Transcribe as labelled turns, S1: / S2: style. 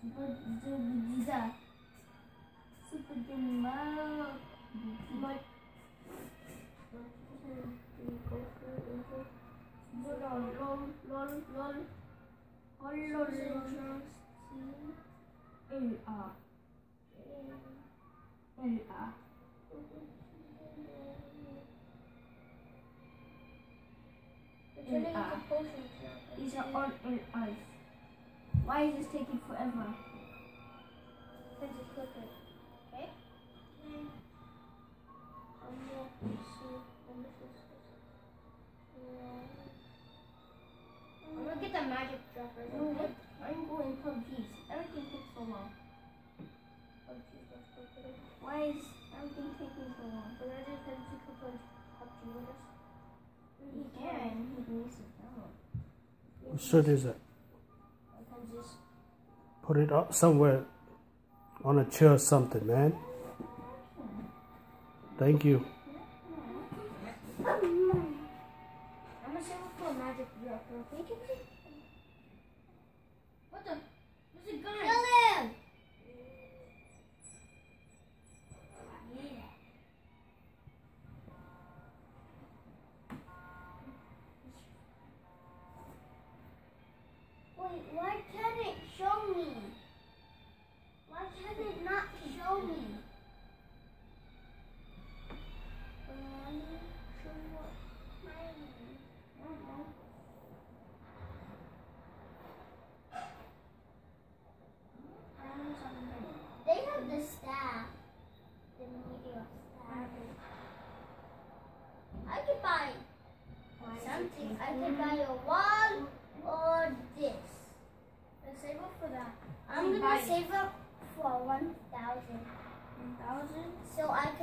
S1: Superjudiza. Superjumal. But. Lol, lol, lol, lol. Lol. A. Why is this taking forever?
S2: Then just click it. Okay? Let's see. Let me just- Yeah. I'm gonna get the magic dropper.
S1: No, what? I'm going PUBG. Everything takes so long.
S2: Oh, jeez, let's go get it.
S1: Why is everything taking so long?
S2: But I just had to click on PUBG with us.
S1: You can. You can use it now.
S3: What shirt is it?
S1: I can just.
S3: Put it up somewhere on a chair or something, man. Thank you.
S2: I'm gonna a magic you?
S1: What the? There's a gun.
S2: Kill him!
S1: Yeah.
S2: Wait, why can't it show me? Why can it not show me? Um, show what? I don't know. They have the staff. The meteor staff. I could buy I can buy a wall or this.
S1: Let's save up for that.
S2: I'm gonna save up for 1,000.
S1: One thousand.
S2: So I can